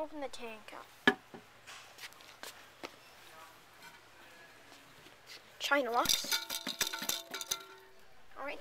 Open the tank up. China locks. Alright,